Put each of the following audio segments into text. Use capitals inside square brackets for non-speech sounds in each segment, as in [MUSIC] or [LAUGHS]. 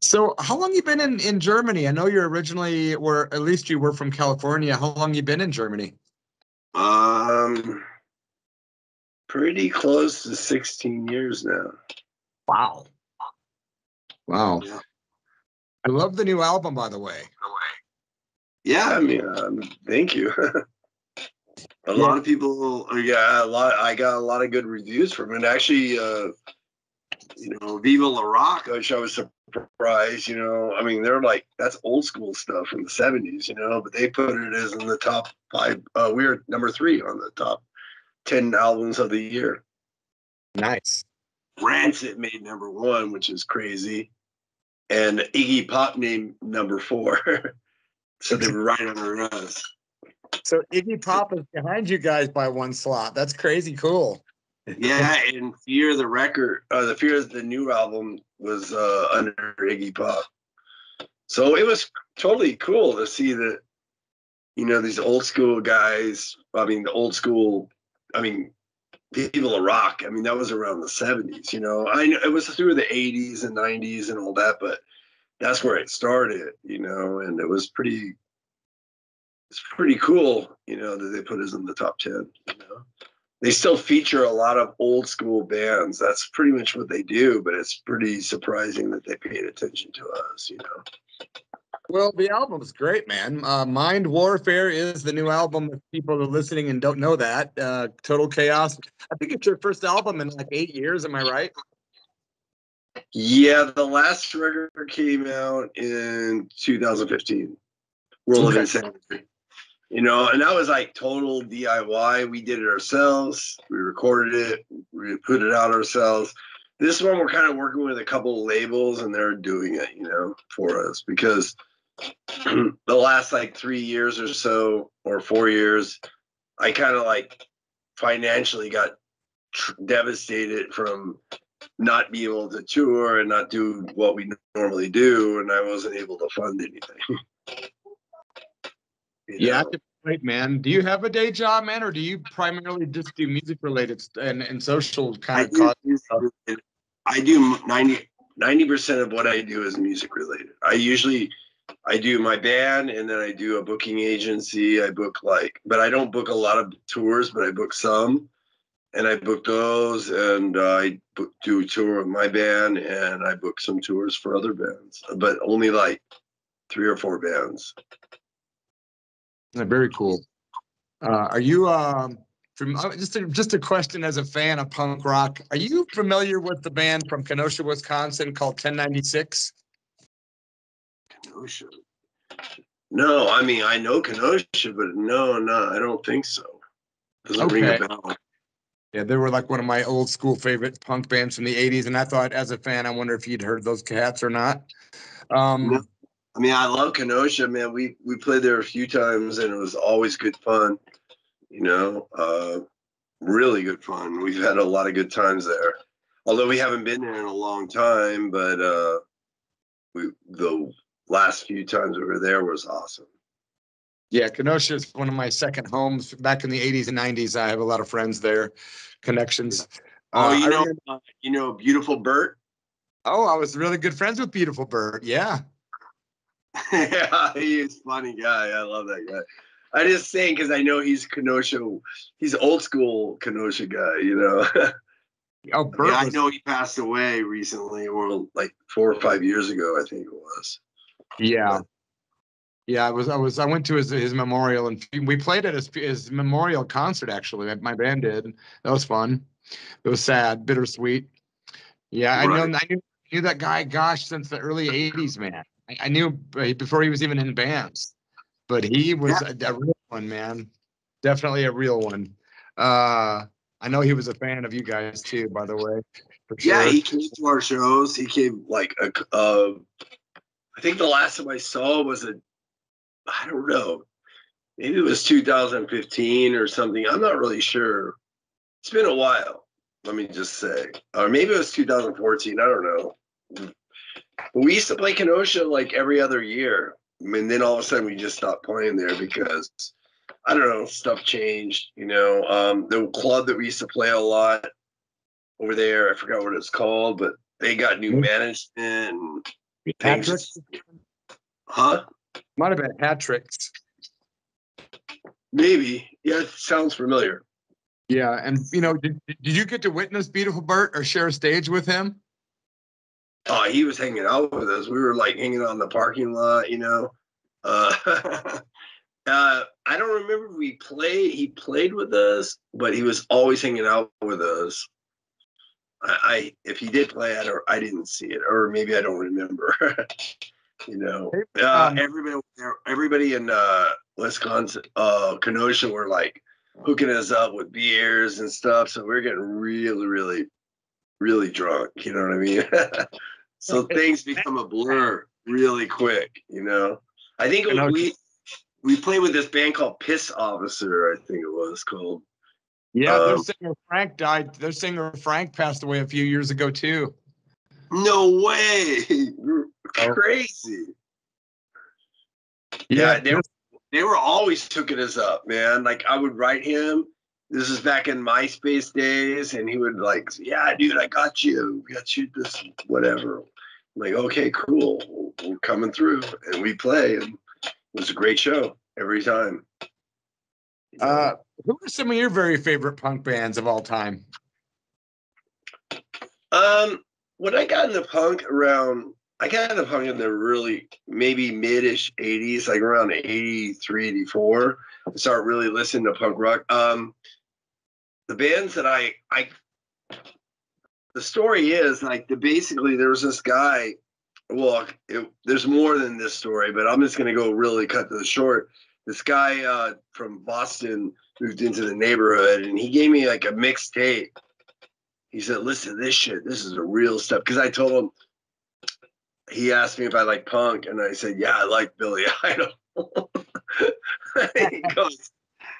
So, how long you been in in Germany? I know you're originally, or at least you were from California. How long you been in Germany? Um, pretty close to 16 years now. Wow. Wow. Yeah. I love the new album, by the way. Yeah, I mean, um, thank you. [LAUGHS] a lot of people, yeah, a lot. I got a lot of good reviews from it. Actually, uh, you know, Vive Le Rock, which I was surprised. You know, I mean, they're like that's old school stuff from the '70s, you know, but they put it as in the top five. Uh, we are number three on the top ten albums of the year. Nice. Rancid made number one, which is crazy, and Iggy Pop named number four. [LAUGHS] so they were right under us. So Iggy Pop is behind you guys by one slot. That's crazy cool. Yeah, [LAUGHS] and Fear the record, uh, the Fear of the new album was uh, under Iggy Pop. So it was totally cool to see that, you know, these old school guys. I mean, the old school. I mean, people of rock. I mean, that was around the '70s. You know, I know it was through the '80s and '90s and all that, but that's where it started. You know, and it was pretty. It's pretty cool, you know, that they put us in the top ten. You know they still feature a lot of old school bands. That's pretty much what they do, but it's pretty surprising that they paid attention to us, you know. Well, the album's great, man. Uh, Mind Warfare is the new album. If people are listening and don't know that, uh, Total Chaos. I think it's your first album in like eight years. Am I right? Yeah, the last record came out in 2015. World okay. of Insanity you know, and that was like total DIY. We did it ourselves. We recorded it. We put it out ourselves. This one we're kind of working with a couple of labels, and they're doing it, you know, for us because [CLEARS THROAT] the last like three years or so, or four years, I kind of like financially got tr- devastated from not being able to tour and not do what we normally do, and I wasn't able to fund anything. [LAUGHS] You yeah, know? great, man. Do you have a day job, man, or do you primarily just do music related and, and social kind I of do, stuff? I do 90 percent of what I do is music related. I usually I do my band and then I do a booking agency. I book like, but I don't book a lot of tours, but I book some. And I book those, and I book, do a tour with my band, and I book some tours for other bands, but only like three or four bands. Very cool. Uh, are you um, from uh, just a, just a question as a fan of punk rock? Are you familiar with the band from Kenosha, Wisconsin called 1096? Kenosha. No, I mean I know Kenosha, but no, no, I don't think so. Doesn't okay. ring a bell. Yeah, they were like one of my old school favorite punk bands from the 80s. And I thought, as a fan, I wonder if you'd heard those cats or not. Um, I mean, I love Kenosha, man. We we played there a few times, and it was always good fun. You know, uh, really good fun. We've had a lot of good times there. Although we haven't been there in a long time, but uh, we the last few times we were there was awesome. Yeah, Kenosha is one of my second homes. Back in the '80s and '90s, I have a lot of friends there, connections. Oh, uh, you know, uh, you know, beautiful Bert. Oh, I was really good friends with Beautiful Bert. Yeah. [LAUGHS] yeah, he's funny guy. I love that guy. I just saying because I know he's Kenosha. He's old school Kenosha guy. You know. [LAUGHS] oh, yeah, I know he passed away recently, or like four or five years ago. I think it was. Yeah. Yeah, I was. I was. I went to his his memorial, and we played at his his memorial concert. Actually, my band did. That was fun. It was sad, bittersweet. Yeah, right. I know. I knew, knew that guy. Gosh, since the early '80s, man. I, I knew before he was even in bands, but he was yeah. a, a, real one, man. Definitely a real one. Uh, I know he was a fan of you guys too, by the way. Sure. Yeah, he came to our shows. He came like a. Uh, I think the last time I saw was a. I don't know. Maybe it was 2015 or something. I'm not really sure. It's been a while. Let me just say, or maybe it was 2014. I don't know we used to play Kenosha like every other year. I mean, then all of a sudden we just stopped playing there because I don't know, stuff changed. You know, um, the club that we used to play a lot over there, I forgot what it's called, but they got new management and Hat things tricks? huh? Might have been hat tricks. Maybe. Yeah, it sounds familiar. Yeah, and you know, did, did you get to witness Beautiful Bert or share a stage with him? Oh, he was hanging out with us. We were like hanging out in the parking lot, you know. Uh, [LAUGHS] uh, I don't remember if we played. He played with us, but he was always hanging out with us. I, I if he did play, I don't. I didn't see it, or maybe I don't remember. [LAUGHS] you know, uh, Um, everybody, everybody in uh, Wisconsin, uh, Kenosha, were like hooking us up with beers and stuff. So we we're getting really, really, really drunk. You know what I mean? [LAUGHS] so things become a blur really quick. You know, I think was, we we played with this band called Piss Officer. I think it was called. Yeah, their Um, singer Frank died. Their singer Frank passed away a few years ago too. No way! You're Oh. Crazy. Yeah, they were, they were always hooking us up, man. Like I would write him. This is back in MySpace days, and he would like, "Yeah, dude, I got you, got you this, whatever." Like, okay, cool, we're coming through, and we play, and it was a great show every time. Uh, who are some of your very favorite punk bands of all time? Um, when I got into punk around, I got into punk in the really maybe mid-ish 80s, like around 83, 84. I started really listening to punk rock. Um, the bands that I, I, the story is like the basically there was this guy. Well, it, there's more than this story, but I'm just gonna go really cut to the short. This guy uh, from Boston moved into the neighborhood, and he gave me like a mixtape he said, "Listen, to this shit, this is a real stuff." Because I told him, he asked me if I like punk, and I said, "Yeah, I like Billy [LAUGHS] Idol." [LAUGHS] he goes,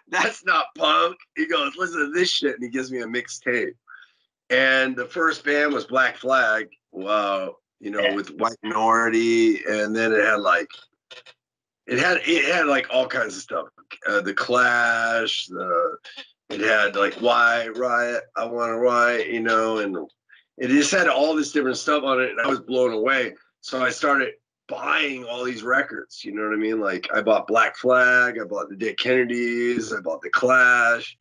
"That's not punk." He goes, "Listen to this shit," and he gives me a mixtape. And the first band was Black Flag, wow, you know, with White Minority, and then it had like, it had it had like all kinds of stuff, uh, the Clash, the it had like White Riot i want to riot you know and it just had all this different stuff on it and i was blown away. So i started buying all these records you know what i mean? Like i bought black flag i bought the Dead Kennedys i bought the clash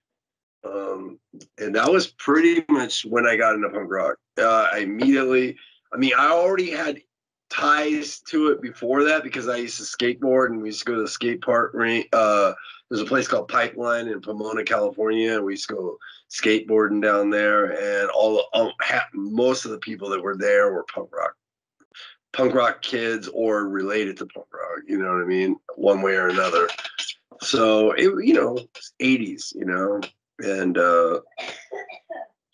um, and that was pretty much when i got into punk rock uh, i immediately i mean i already had ties to it before that because i used to skateboard and we used to go to the skate park uh, there's a place called Pipeline in Pomona, California. And we used to go skateboarding down there, and all most of the people that were there were punk rock, punk rock kids or related to punk rock. You know what I mean? One way or another. So it, you know, 80s, you know, and uh,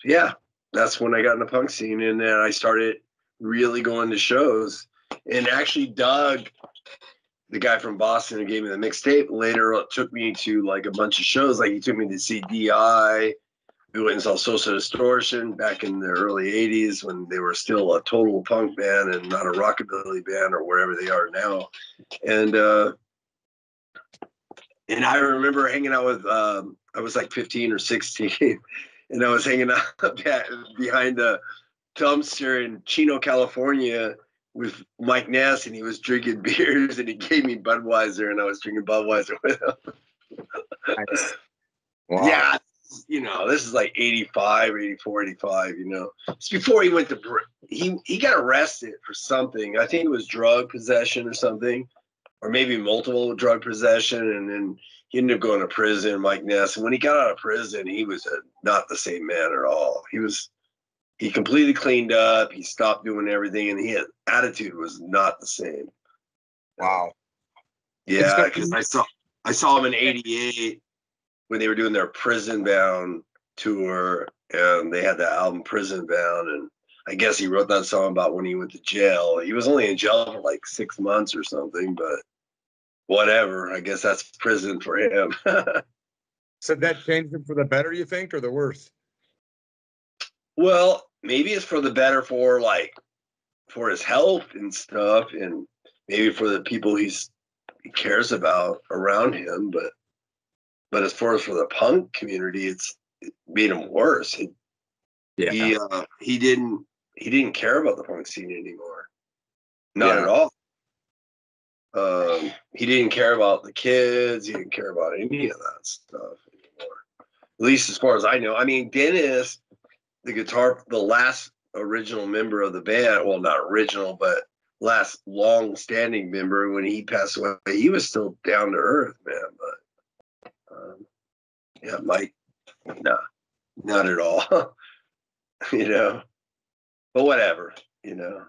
yeah, that's when I got in the punk scene, and then I started really going to shows. And actually, Doug the guy from Boston who gave me the mixtape later took me to like a bunch of shows. Like he took me to see DI. We went and saw Social Distortion back in the early 80s when they were still a total punk band and not a rockabilly band or wherever they are now. And uh and I remember hanging out with um I was like 15 or 16 [LAUGHS] and I was hanging [LAUGHS] out behind the dumpster in Chino, California with Mike Ness and he was drinking [LAUGHS] beers and he gave me Budweiser and I was drinking Budweiser with him. Wow. Yeah, you know, this is like 85, 84, 85, you know. It's before he went to he he got arrested for something. I think it was drug possession or something or maybe multiple drug possession and then he ended up going to prison, Mike Ness. And when he got out of prison, he was a, not the same man at all. He was he completely cleaned up. He stopped doing everything, and his attitude was not the same. Wow. Yeah, because I saw I saw him in '88 when they were doing their Prison Bound tour, and they had that album Prison Bound, and I guess he wrote that song about when he went to jail. He was only in jail for like six months or something, but whatever. I guess that's prison for him. [LAUGHS] So that changed him for the better, you think, or the worse? Well, maybe it's for the better for like for his health and stuff, and maybe for the people he's he cares about around him. But but as far as for the punk community, it's it made him worse. It, Yeah. He uh, he didn't he didn't care about the punk scene anymore. Not Yeah. at all. Um, he didn't care about the kids. He didn't care about any of that stuff anymore. At least as far as I know. I mean, Dennis, the guitar, the last original member of the band, well, not original, but last long-standing member when he passed away, he was still down to earth, man. But um, yeah, Mike, nah, not at all. [LAUGHS] you know, but whatever, you know.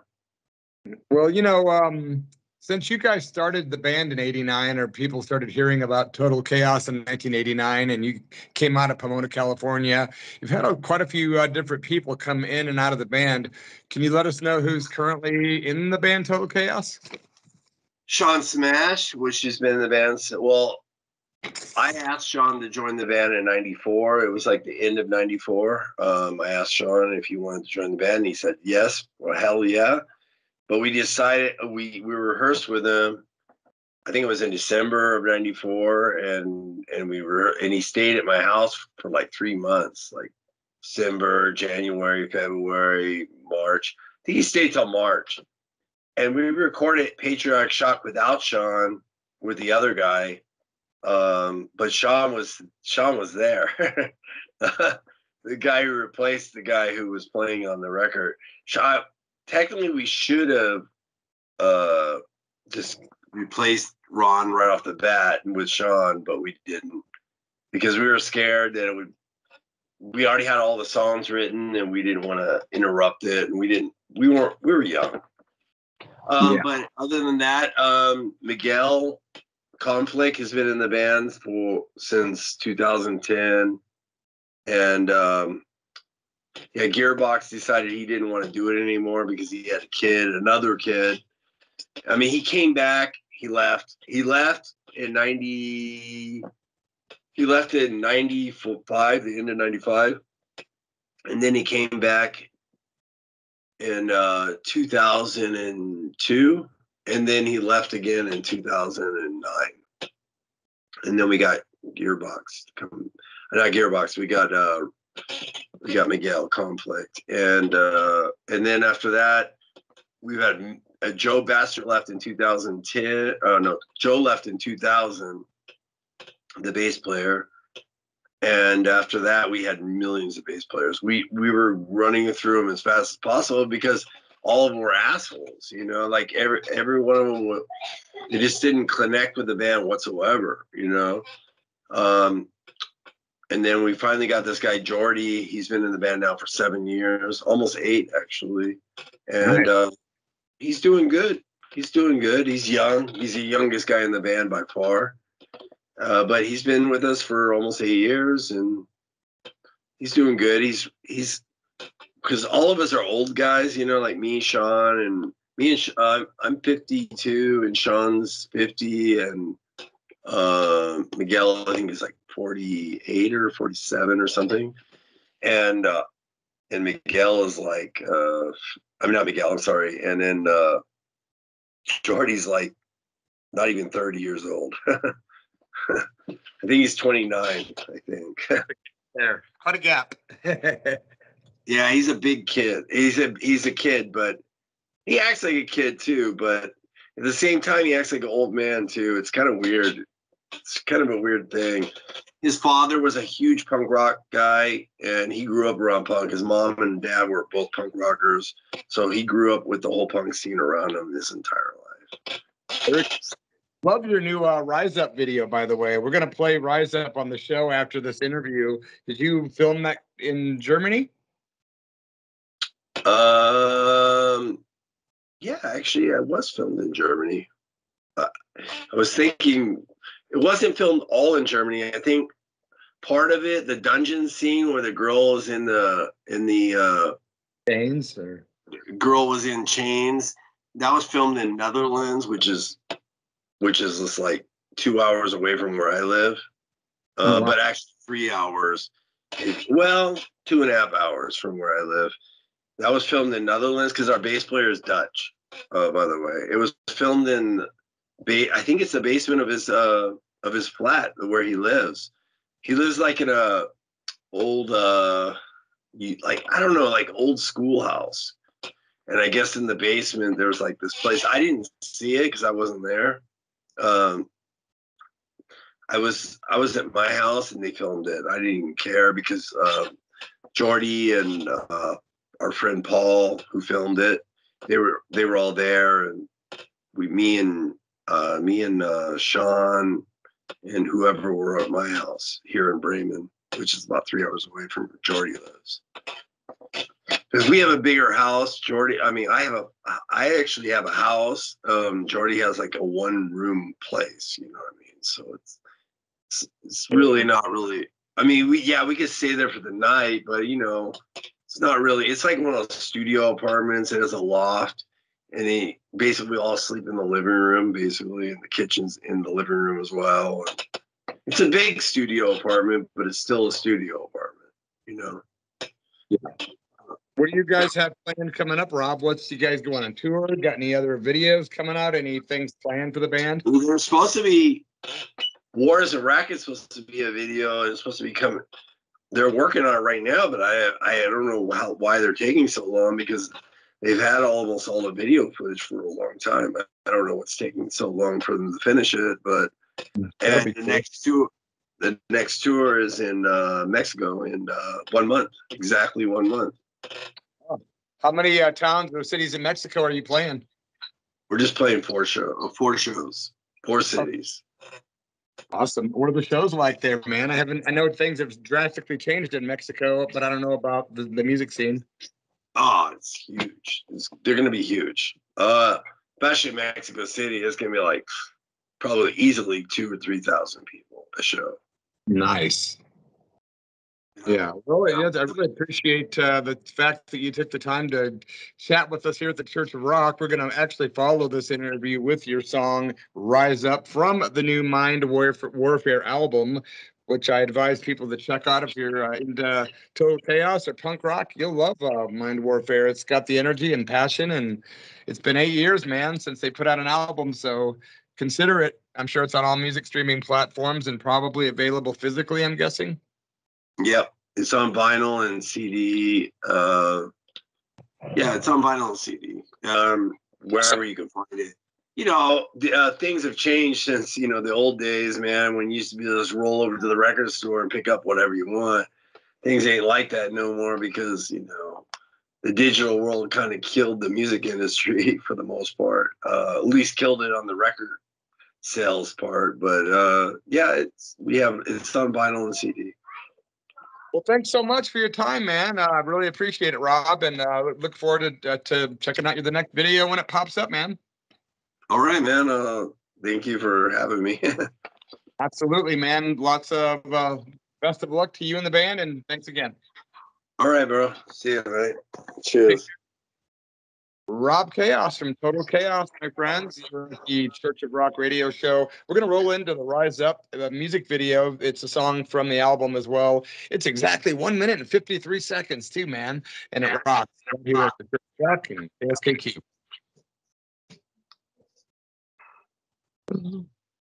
Well, you know, um, since you guys started the band in 89 or people started hearing about Total Chaos in 1989 and you came out of Pomona, California, you've had a, quite a few uh, different people come in and out of the band. Can you let us know who's currently in the band Total Chaos? Sean Smash, which has been in the band. Well, I asked Sean to join the band in '94. It was like the end of '94. Um, I asked Sean if he wanted to join the band. And he said yes. Well, hell yeah. But we decided we we rehearsed with him. I think it was in December of '94, and and we were and he stayed at my house for like three months, like December, January, February, March. I think he stayed till March and we recorded Patriotic Shock without Sean with the other guy. Um, but Sean was Sean was there. [LAUGHS] the guy who replaced the guy who was playing on the record. Sean, technically we should have uh, just replaced Ron right off the bat with Sean, but we didn't. Because we were scared that it would we already had all the songs written and we didn't want to interrupt it and we didn't we weren't we were young. Um, Yeah. But other than that, um, Miguel Conflict has been in the band for since 2010, and um, yeah, Gearbox decided he didn't want to do it anymore because he had a kid, another kid. I mean, he came back, he left, he left in 90. He left in 95, the end of 95. And then he came back in uh, 2002, and then he left again in 2009. And then we got Gearbox. to Come, not Gearbox. We got uh, we got Miguel Conflict, and uh, and then after that, we've had uh, Joe Bastard left in 2010. Uh, no, Joe left in 2000, the bass player. And after that, we had millions of bass players. We we were running through them as fast as possible because all of them were assholes. You know, like every every one of them, wa- they just didn't connect with the band whatsoever. You know, um, and then we finally got this guy Jordy. He's been in the band now for seven years, almost eight actually, and uh, he's doing good. He's doing good. He's young. He's the youngest guy in the band by far. Uh, but he's been with us for almost eight years, and he's doing good. He's he's because all of us are old guys, you know, like me, Sean, and me and uh, I'm 52, and Sean's 50, and uh, Miguel I think is like 48 or 47 or something, and uh, and Miguel is like uh, I mean not Miguel, I'm sorry, and then uh, Jordy's like not even 30 years old. [LAUGHS] I think he's 29. I think. There, quite a gap. [LAUGHS] yeah, he's a big kid. He's a he's a kid, but he acts like a kid too. But at the same time, he acts like an old man too. It's kind of weird. It's kind of a weird thing. His father was a huge punk rock guy, and he grew up around punk. His mom and dad were both punk rockers, so he grew up with the whole punk scene around him his entire life. Love your new uh, Rise Up video, by the way. We're gonna play Rise Up on the show after this interview. Did you film that in Germany? Um, yeah, actually, I was filmed in Germany. Uh, I was thinking it wasn't filmed all in Germany. I think part of it, the dungeon scene where the girl is in the in the uh, Danes or girl was in chains. That was filmed in Netherlands, which is which is just like two hours away from where I live. Uh, Oh, wow. But actually, three hours. Well, two and a half hours from where I live. That was filmed in Netherlands because our bass player is Dutch. Uh, by the way, it was filmed in, ba- I think it's the basement of his uh of his flat where he lives. He lives like in a old uh, like I don't know, like old schoolhouse and I guess in the basement there was like this place. I didn't see it because I wasn't there. Um, I was I was at my house and they filmed it. I didn't even care because uh, Jordy and uh, our friend Paul who filmed it, they were they were all there, and we me and uh, me and uh, Sean and whoever were at my house here in Bremen, which is about three hours away from where Jordy lives because we have a bigger house. Jordy, I mean, I have a, I actually have a house. Um, Jordy has like a one room place. You know what I mean? So it's, it's, it's really not really. I mean, we yeah, we could stay there for the night, but you know, it's not really. It's like one of those studio apartments. It has a loft, and he basically all sleep in the living room, basically, and the kitchen's in the living room as well. And it's a big studio apartment, but it's still a studio apartment. You know. Yeah. What do you guys have planned coming up, Rob? What's you guys going on tour? Got any other videos coming out? Any things planned for the band? There's supposed to be Wars and Rackets supposed to be a video. It's supposed to be coming. They're working on it right now, but I I don't know how why they're taking so long because they've had almost all the video footage for a long time. I don't know what's taking so long for them to finish it, but and the cool. next tour, the next tour is in uh, Mexico in uh, one month, exactly one month. How many uh, towns or cities in Mexico are you playing? We're just playing four show, uh, four shows, four cities. Awesome. What are the shows like there, man? I haven't. I know things have drastically changed in Mexico, but I don't know about the, the music scene. Oh, it's huge. It's, they're going to be huge. Uh, especially Mexico City, it's going to be like probably easily two or three thousand people a show. Nice. Yeah, well, yeah, I really appreciate uh, the fact that you took the time to chat with us here at the Church of Rock. We're going to actually follow this interview with your song "Rise Up" from the new Mind Warfare, Warfare album, which I advise people to check out if you're uh, into total chaos or punk rock. You'll love uh, Mind Warfare. It's got the energy and passion, and it's been eight years, man, since they put out an album. So consider it. I'm sure it's on all music streaming platforms and probably available physically. I'm guessing. Yep, it's on vinyl and CD. Uh, yeah, it's on vinyl and CD. Um, wherever you can find it. You know, the, uh, things have changed since you know the old days, man. When you used to be able to just roll over to the record store and pick up whatever you want. Things ain't like that no more because you know the digital world kind of killed the music industry [LAUGHS] for the most part. Uh, at least killed it on the record sales part. But uh, yeah, it's we have it's on vinyl and CD. Well, thanks so much for your time, man. Uh, I really appreciate it, Rob, and uh, look forward to, uh, to checking out your the next video when it pops up, man. All right, man. Uh, thank you for having me. [LAUGHS] Absolutely, man. Lots of uh, best of luck to you and the band, and thanks again. All right, bro. See you, mate. Cheers. Rob Chaos from Total Chaos, my friends. The Church of Rock radio show. We're going to roll into the Rise Up the music video. It's a song from the album as well. It's exactly one minute and 53 seconds, too, man. And it rocks. Here at the Church Rock and 嗯。